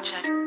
project.